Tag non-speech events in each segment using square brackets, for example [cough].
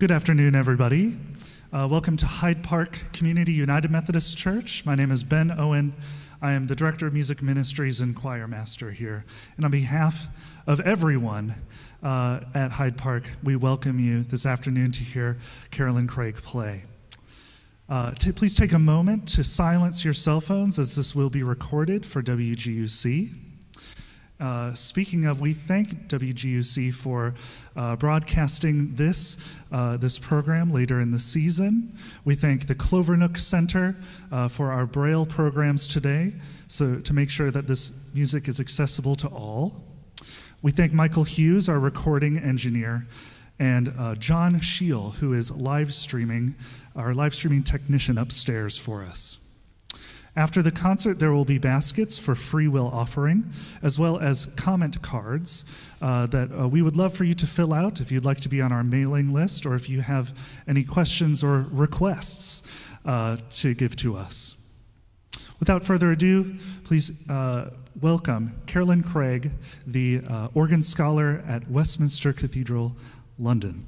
Good afternoon, everybody. Uh, welcome to Hyde Park Community United Methodist Church. My name is Ben Owen. I am the Director of Music Ministries and Choir Master here. And on behalf of everyone uh, at Hyde Park, we welcome you this afternoon to hear Carolyn Craig play. Uh, t- please take a moment to silence your cell phones as this will be recorded for WGUC. Uh, speaking of, we thank WGUC for uh, broadcasting this uh, this program later in the season. We thank the Clovernook Center uh, for our Braille programs today, so to make sure that this music is accessible to all. We thank Michael Hughes, our recording engineer, and uh, John Scheel, who is live streaming, our live streaming technician upstairs for us. After the concert, there will be baskets for free will offering, as well as comment cards uh, that uh, we would love for you to fill out if you'd like to be on our mailing list or if you have any questions or requests uh, to give to us. Without further ado, please uh, welcome Carolyn Craig, the uh, organ scholar at Westminster Cathedral, London.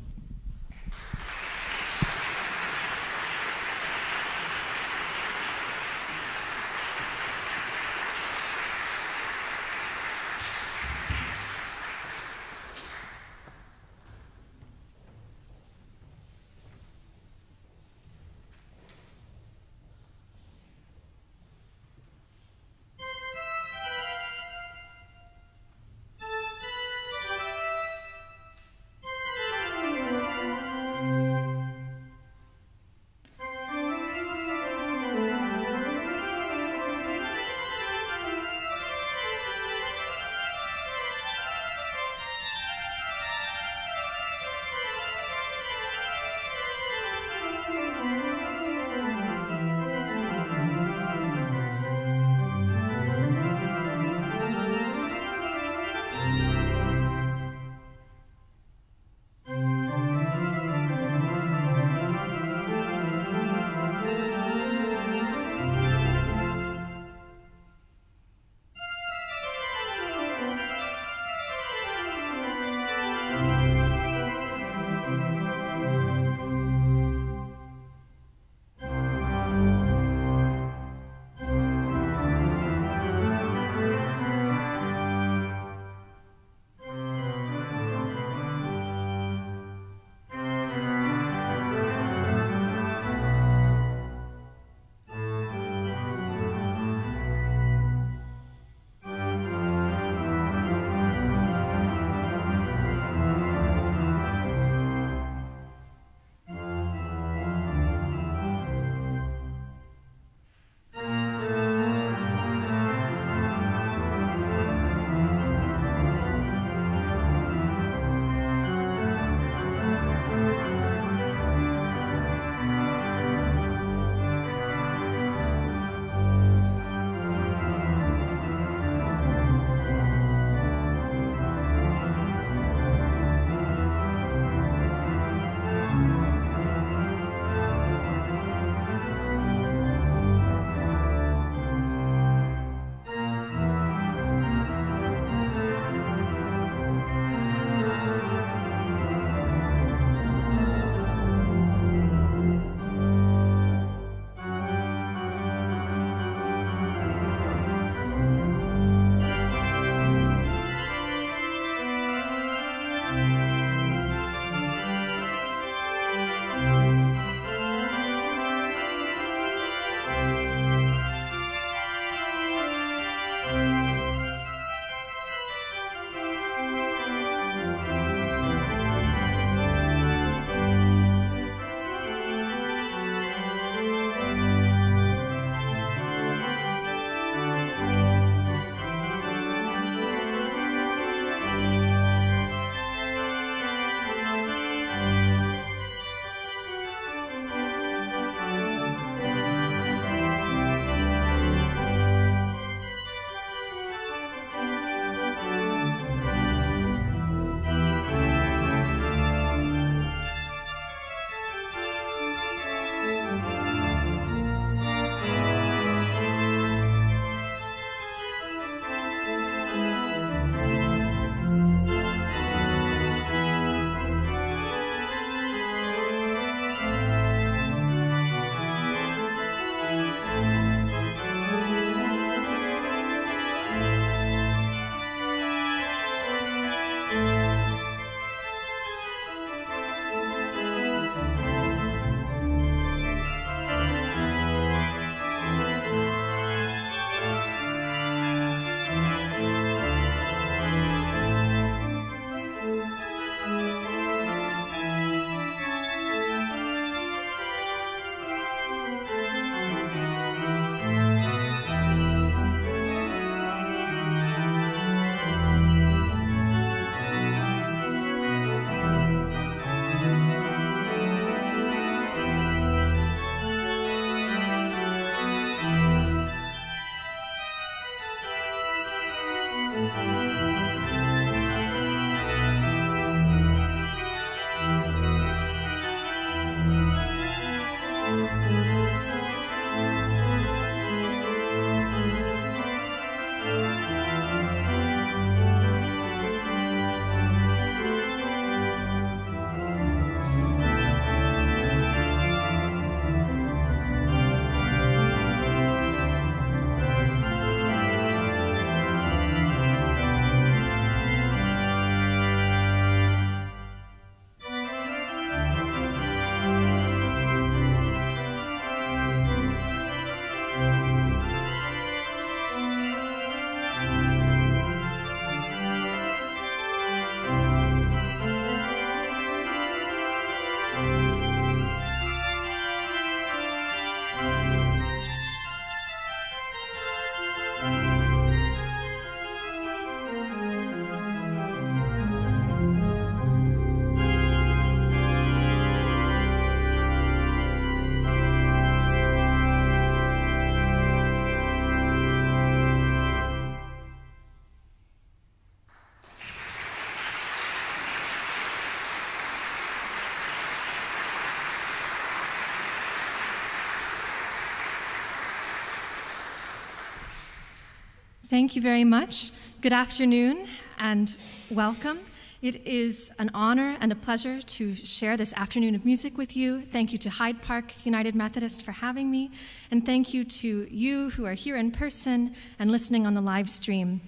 Thank you very much. Good afternoon and welcome. It is an honor and a pleasure to share this afternoon of music with you. Thank you to Hyde Park United Methodist for having me, and thank you to you who are here in person and listening on the live stream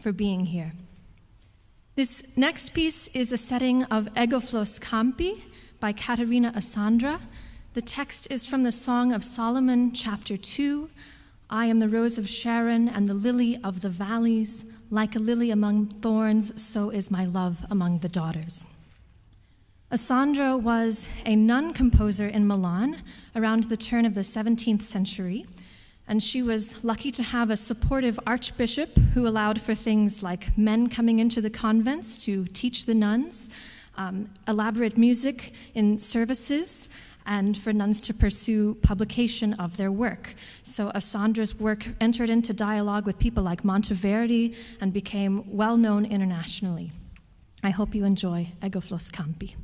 for being here. This next piece is a setting of Ego Flos Campi by Caterina Assandra. The text is from the Song of Solomon, chapter 2, I am the rose of Sharon and the lily of the valleys. Like a lily among thorns, so is my love among the daughters. Assandra was a nun composer in Milan around the turn of the 17th century, and she was lucky to have a supportive archbishop who allowed for things like men coming into the convents to teach the nuns, um, elaborate music in services, and for nuns to pursue publication of their work. So Assandra's work entered into dialogue with people like Monteverdi and became well known internationally. I hope you enjoy Ego Flos Campi.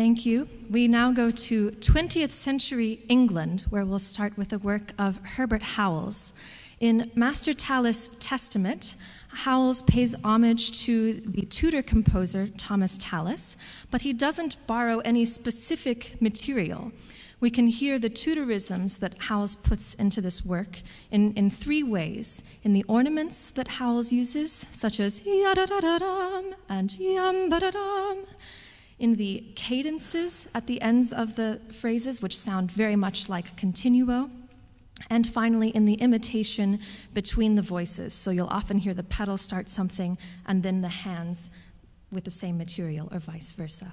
Thank you. We now go to 20th century England, where we'll start with the work of Herbert Howells. In Master Tallis' Testament, Howells pays homage to the Tudor composer Thomas Tallis, but he doesn't borrow any specific material. We can hear the Tudorisms that Howells puts into this work in, in three ways in the ornaments that Howells uses, such as yadadadadam and yam badadam, in the cadences at the ends of the phrases, which sound very much like continuo and finally, in the imitation between the voices. So you'll often hear the pedal start something and then the hands with the same material, or vice versa.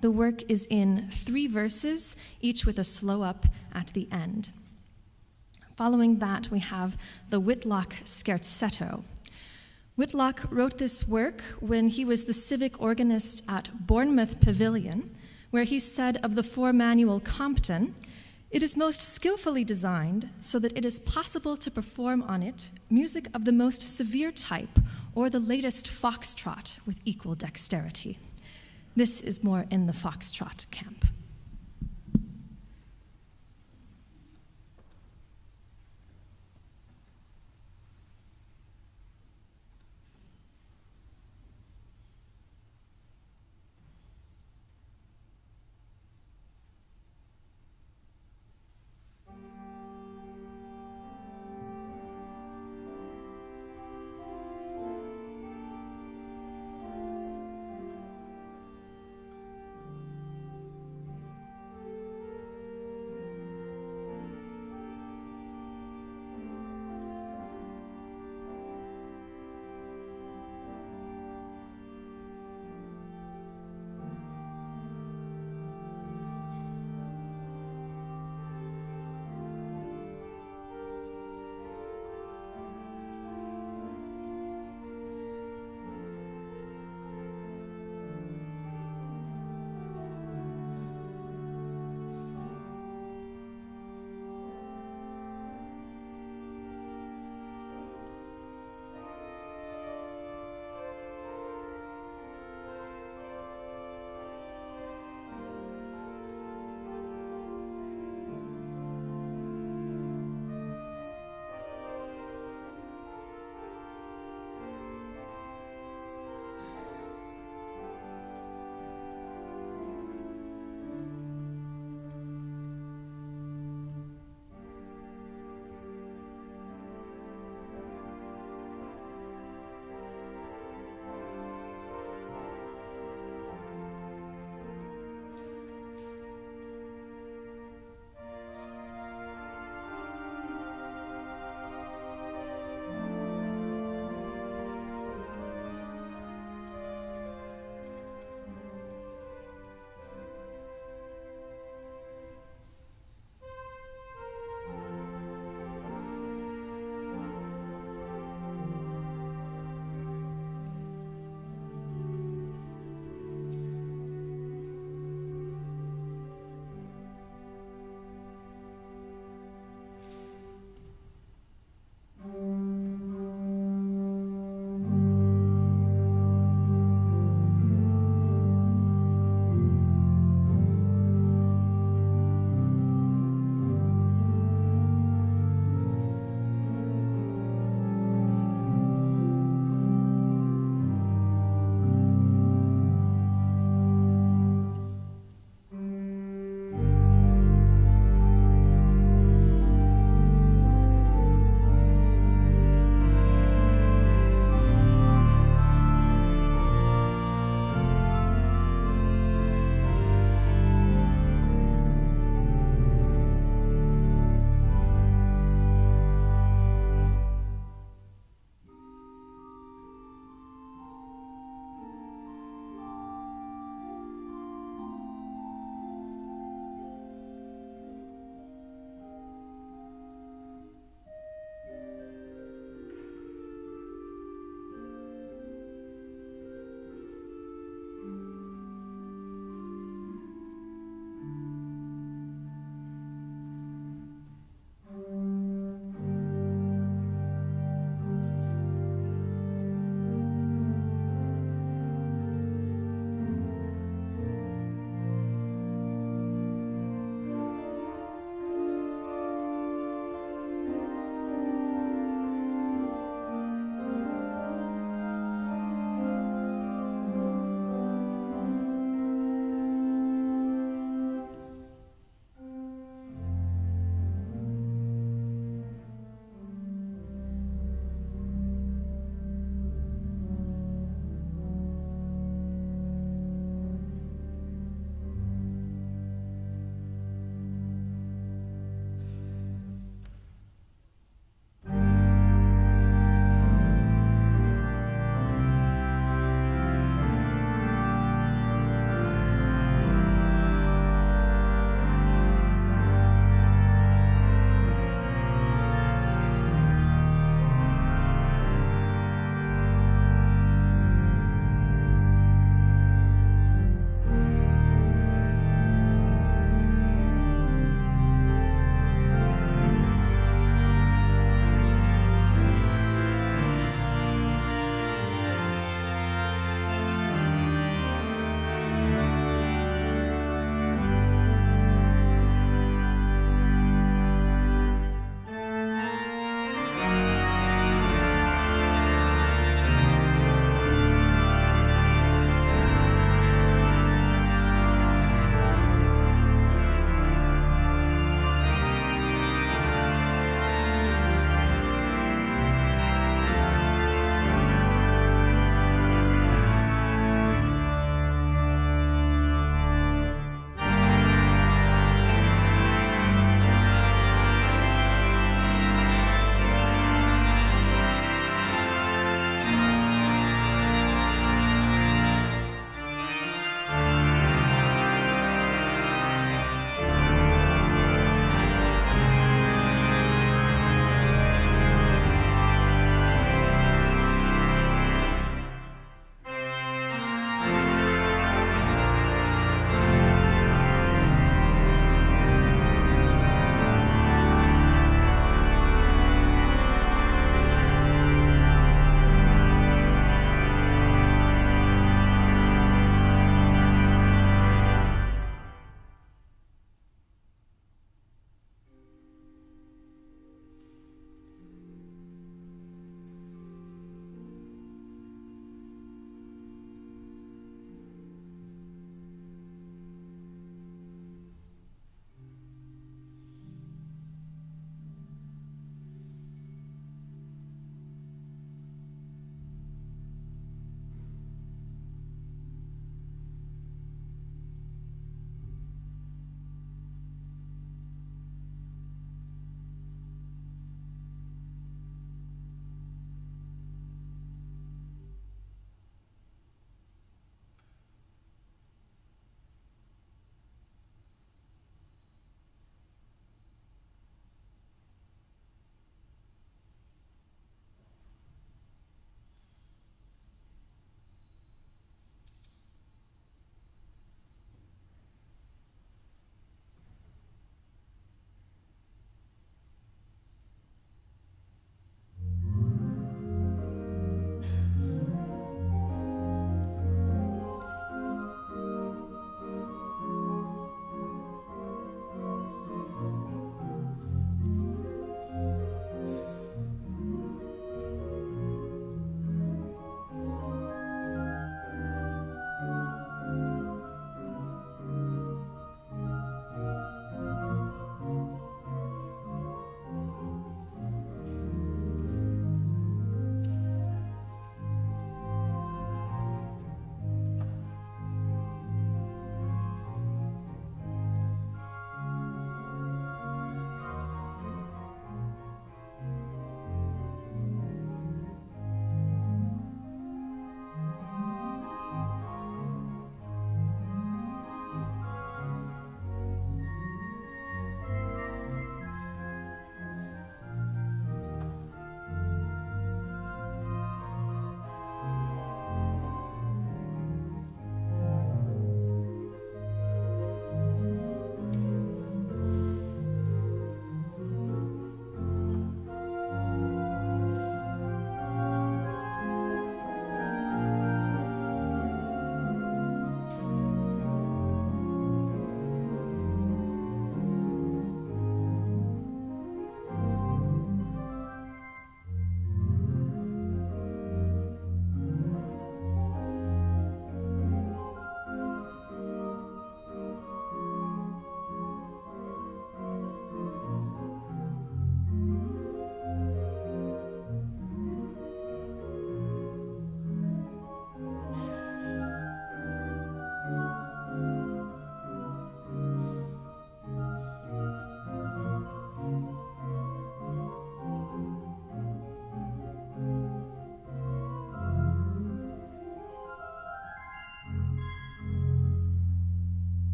The work is in three verses, each with a slow up at the end. Following that, we have the Whitlock Scherzetto. Whitlock wrote this work when he was the civic organist at Bournemouth Pavilion, where he said of the four manual Compton, it is most skillfully designed so that it is possible to perform on it music of the most severe type or the latest foxtrot with equal dexterity. This is more in the foxtrot camp.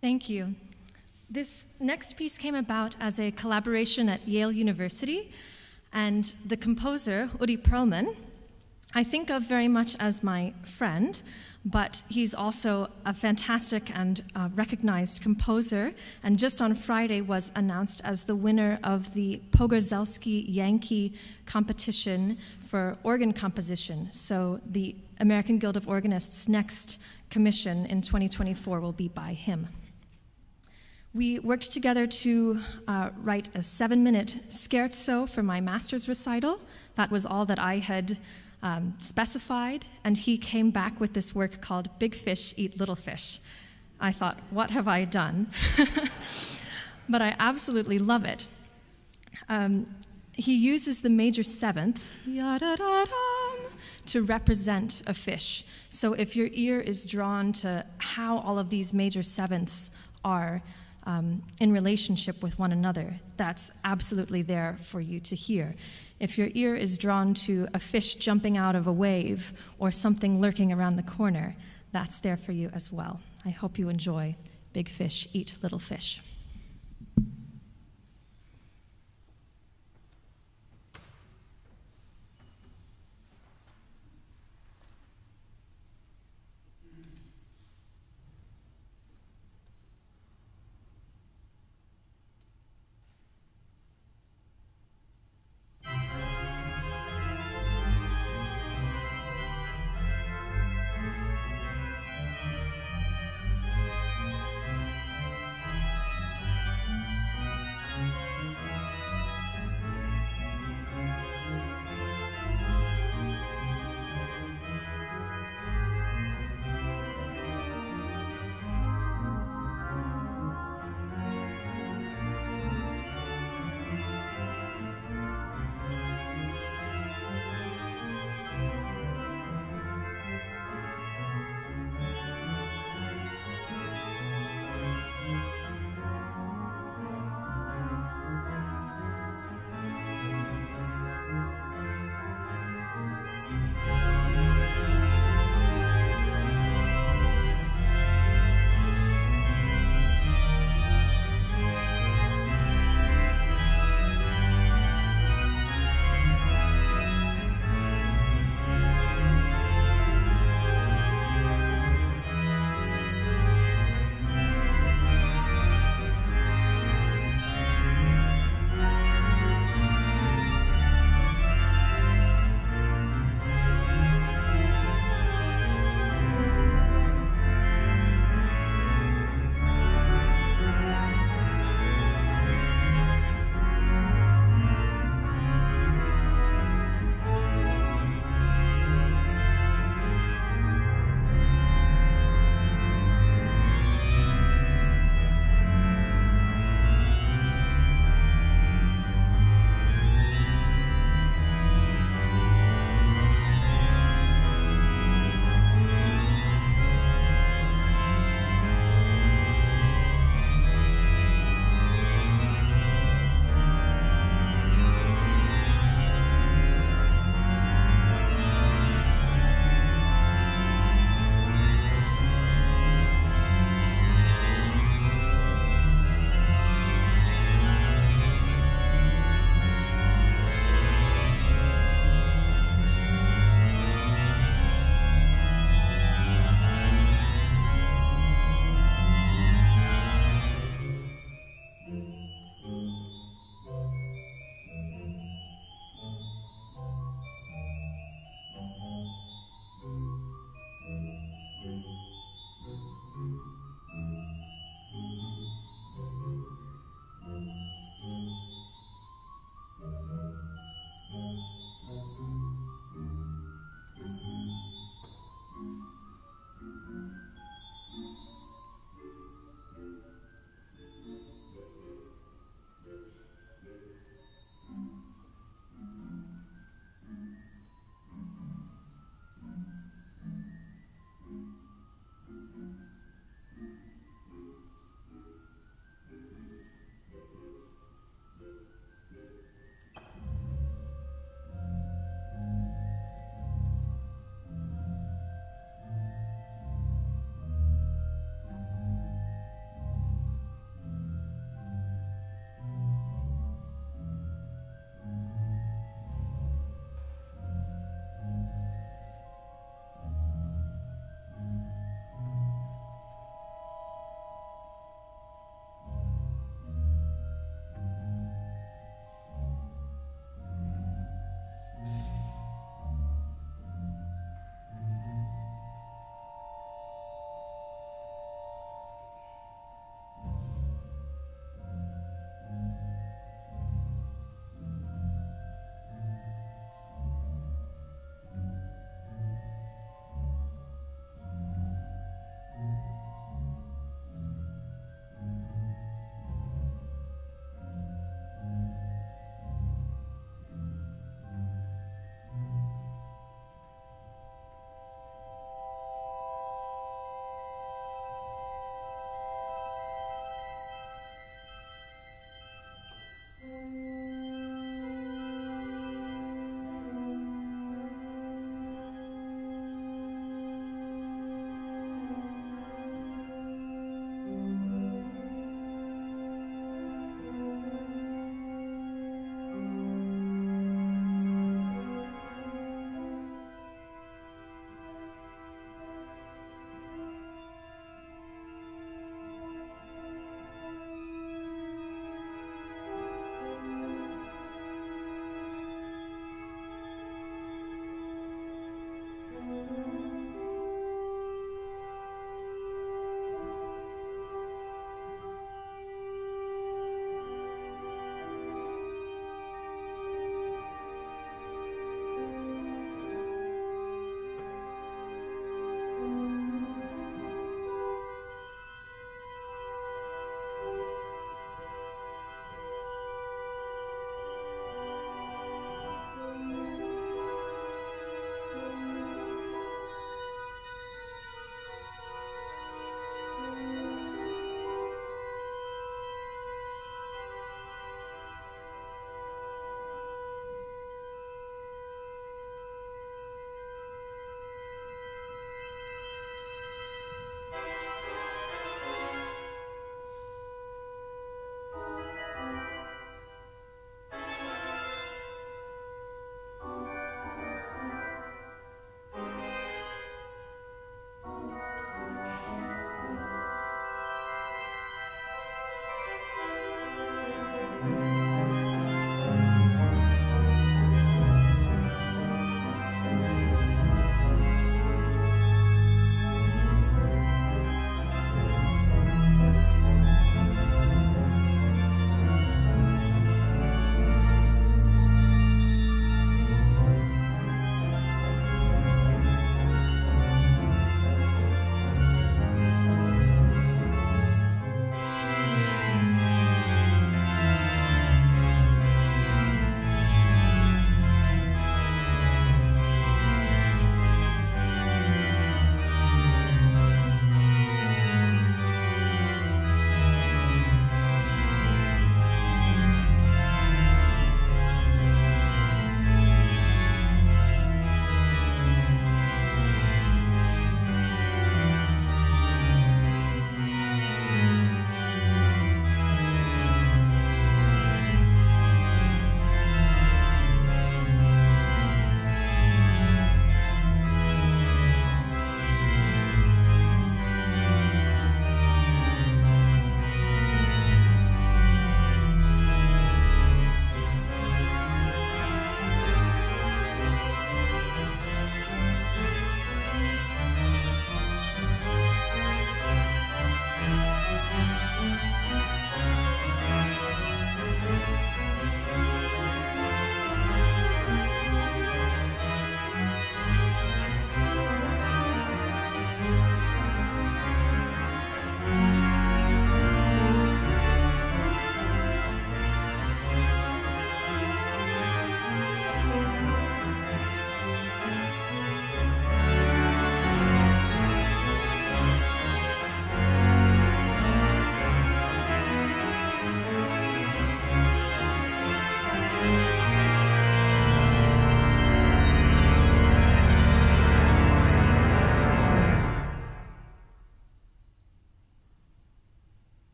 Thank you. This next piece came about as a collaboration at Yale University, and the composer, Uri Perlman, I think of very much as my friend, but he's also a fantastic and uh, recognized composer, and just on Friday was announced as the winner of the Pogorzelski Yankee competition for organ composition. So the American Guild of Organists' next commission in 2024 will be by him. We worked together to uh, write a seven minute scherzo for my master's recital. That was all that I had um, specified, and he came back with this work called Big Fish Eat Little Fish. I thought, what have I done? [laughs] but I absolutely love it. Um, he uses the major seventh to represent a fish. So if your ear is drawn to how all of these major sevenths are, um, in relationship with one another. That's absolutely there for you to hear. If your ear is drawn to a fish jumping out of a wave or something lurking around the corner, that's there for you as well. I hope you enjoy Big Fish Eat Little Fish.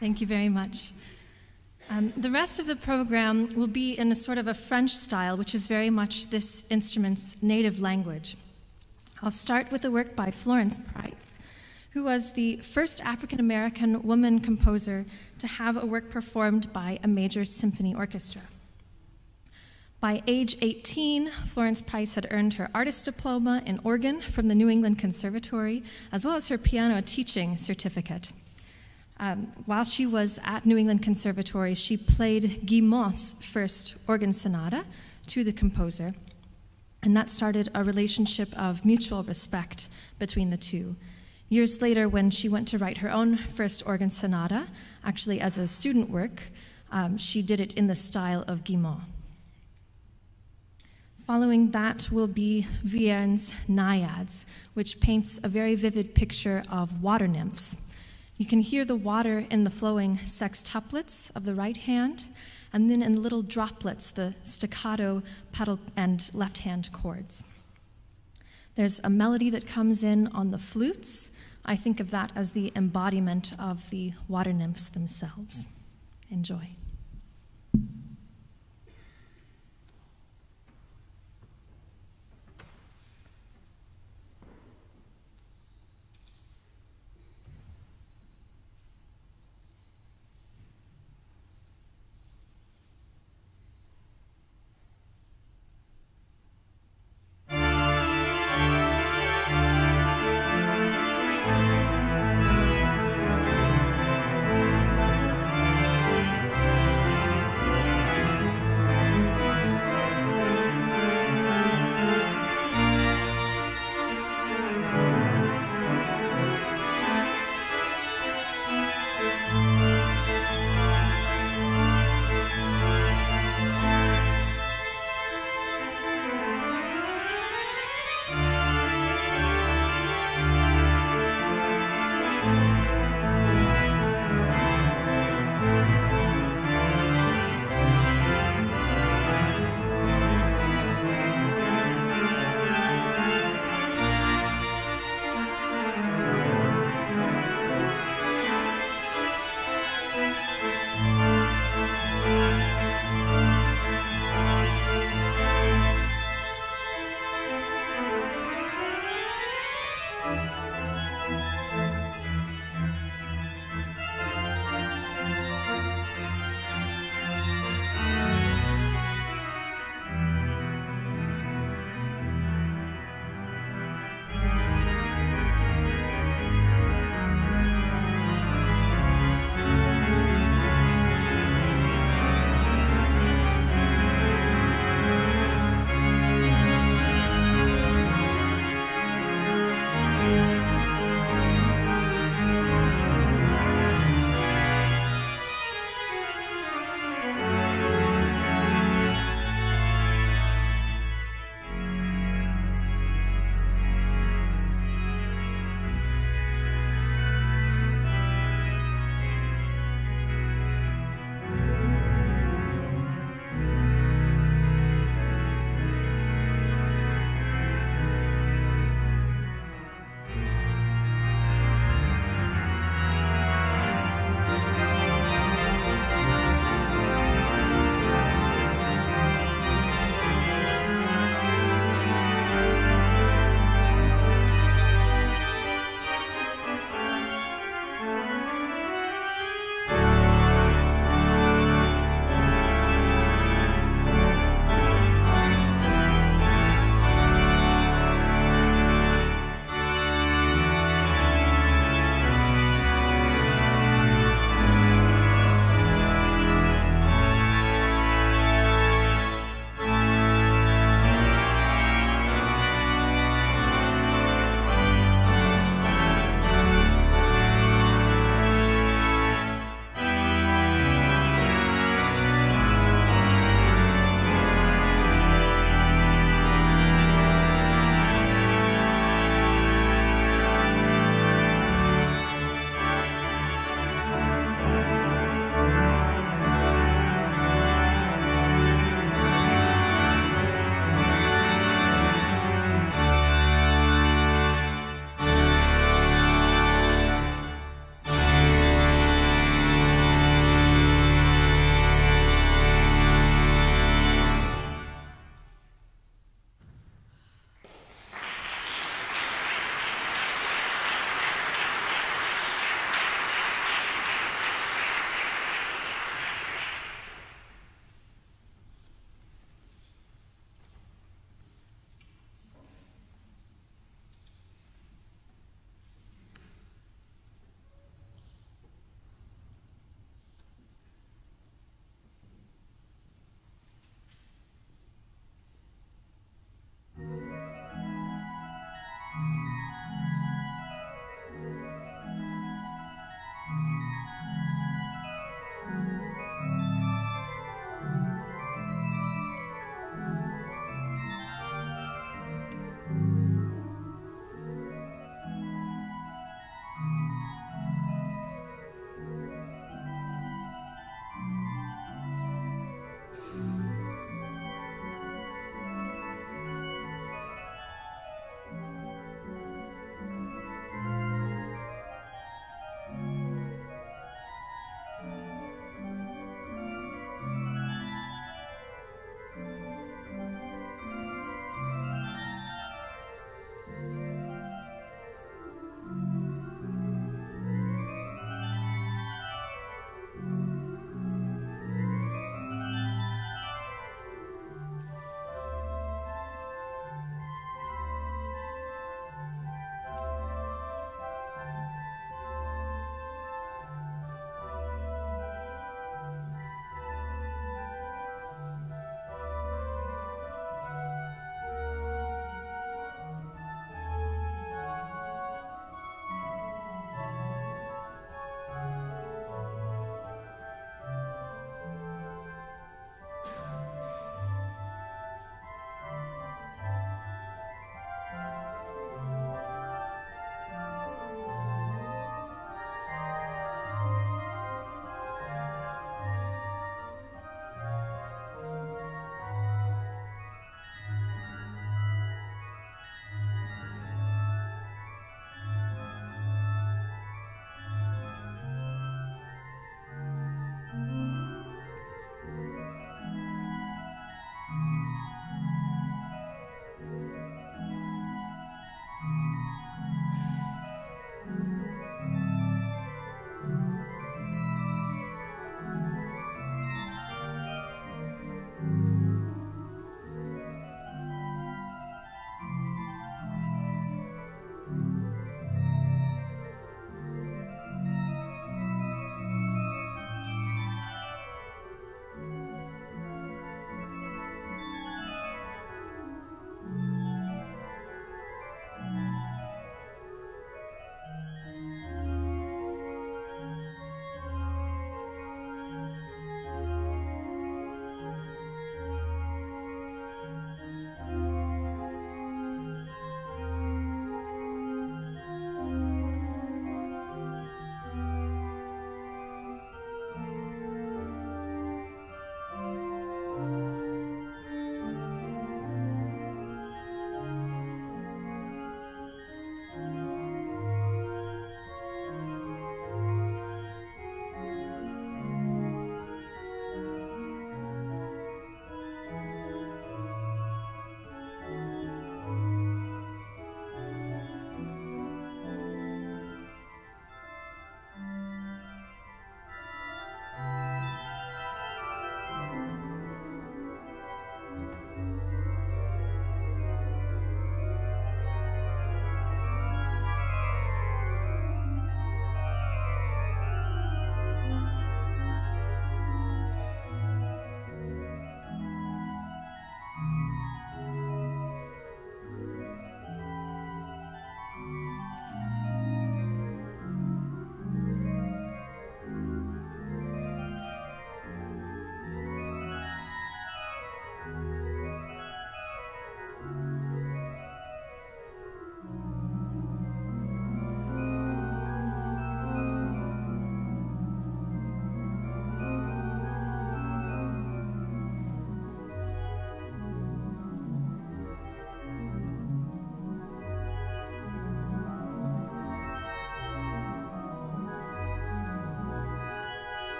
Thank you very much. Um, the rest of the program will be in a sort of a French style, which is very much this instrument's native language. I'll start with a work by Florence Price, who was the first African American woman composer to have a work performed by a major symphony orchestra. By age 18, Florence Price had earned her artist diploma in organ from the New England Conservatory, as well as her piano teaching certificate. Um, while she was at New England Conservatory, she played Guilmant's first organ sonata to the composer, and that started a relationship of mutual respect between the two. Years later, when she went to write her own first organ sonata, actually as a student work, um, she did it in the style of Guilmant. Following that will be Vierne's Naiads, which paints a very vivid picture of water nymphs. You can hear the water in the flowing sextuplets of the right hand, and then in little droplets, the staccato pedal and left hand chords. There's a melody that comes in on the flutes. I think of that as the embodiment of the water nymphs themselves. Enjoy.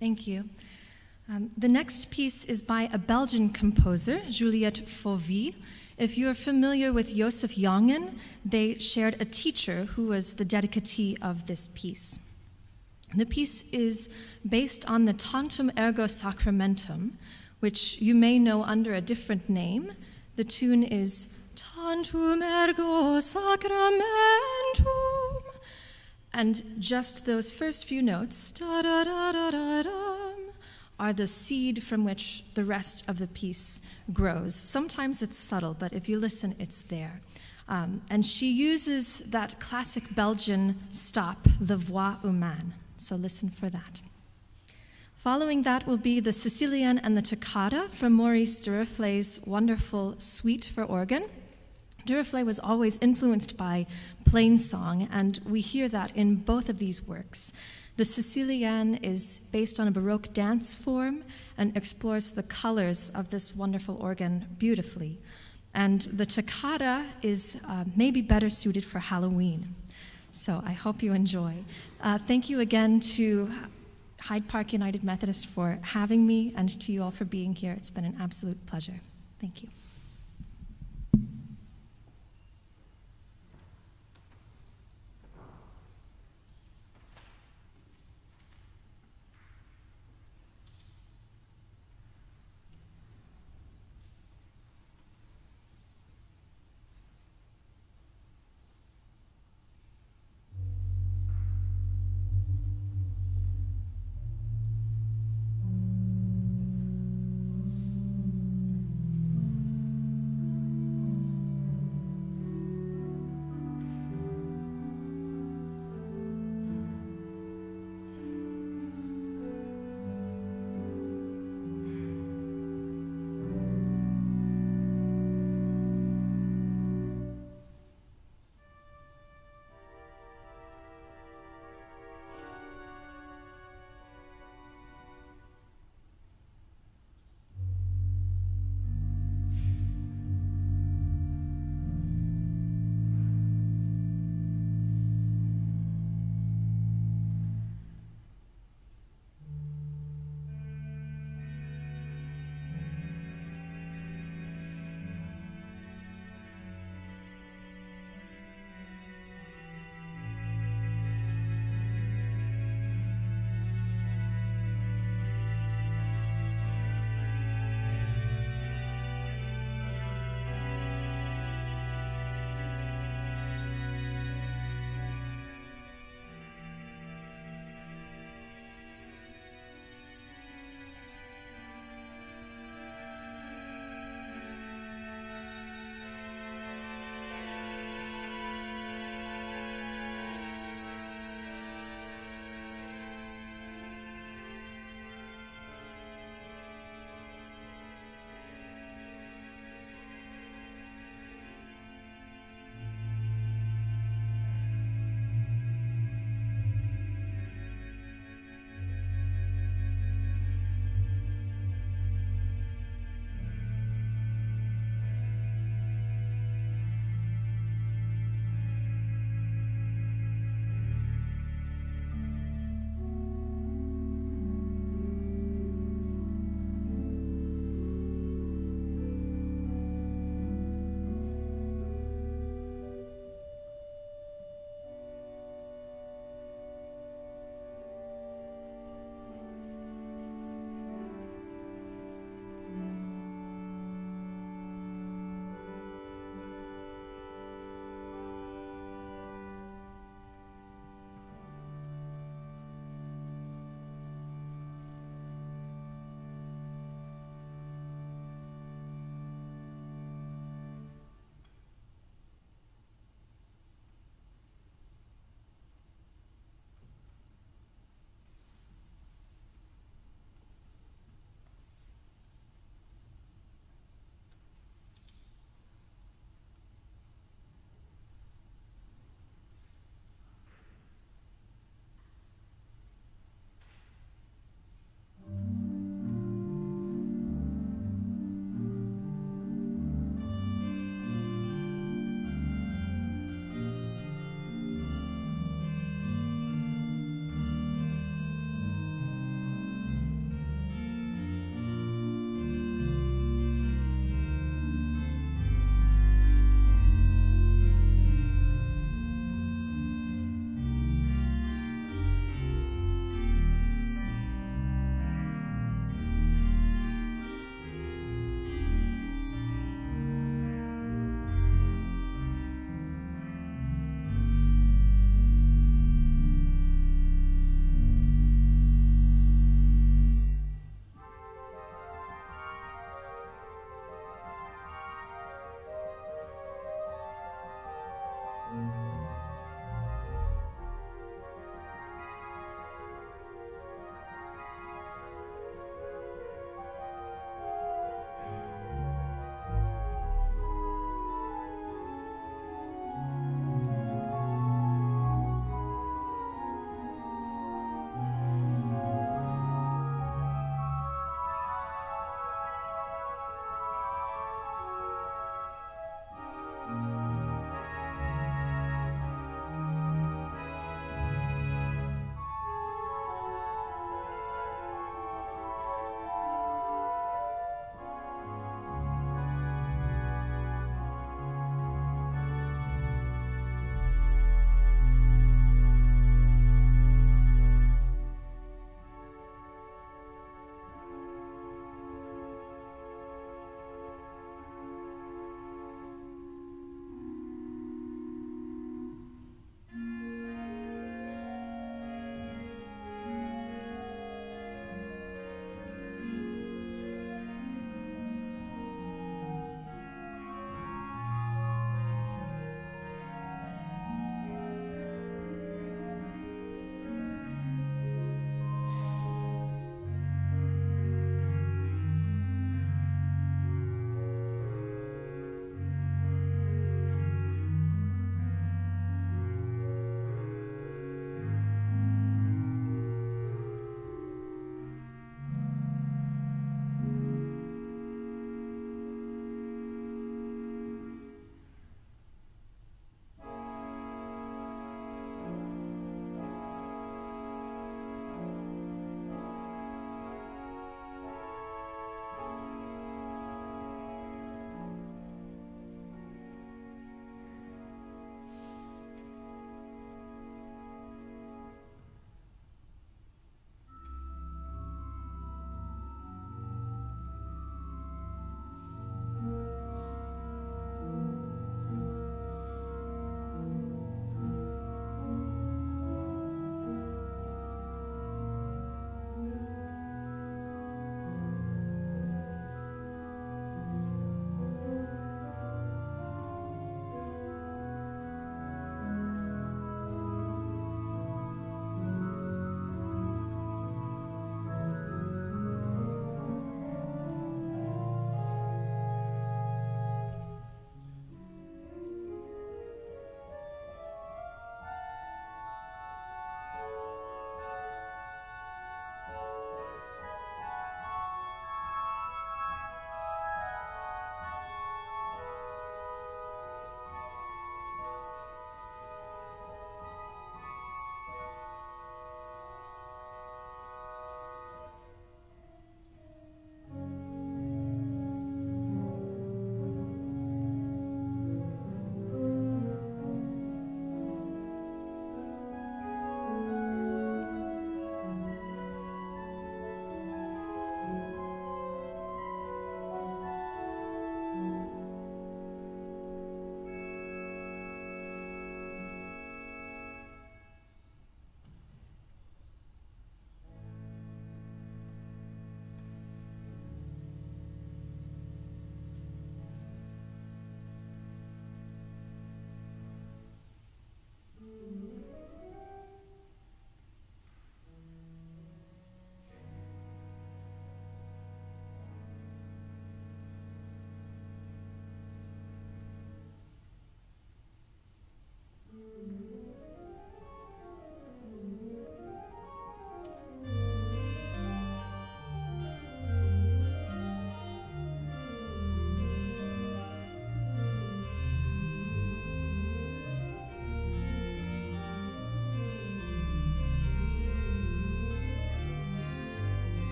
Thank you. Um, the next piece is by a Belgian composer, Juliette Folville. If you're familiar with Joseph Jongen, they shared a teacher who was the dedicatee of this piece. The piece is based on the Tantum Ergo Sacramentum, which you may know under a different name. The tune is Tantum Ergo Sacramentum. And just those first few notes, are the seed from which the rest of the piece grows. Sometimes it's subtle, but if you listen, it's there. Um, and she uses that classic Belgian stop, the voix humaine. So listen for that. Following that will be the Sicilienne and the Toccata from Maurice Duruflé's wonderful suite for organ. Duruflé was always influenced by plain song, and we hear that in both of these works. The Sicilienne is based on a Baroque dance form and explores the colors of this wonderful organ beautifully. And the toccata is uh, maybe better suited for Halloween. So I hope you enjoy. Uh, thank you again to Hyde Park United Methodist for having me and to you all for being here. It's been an absolute pleasure. Thank you.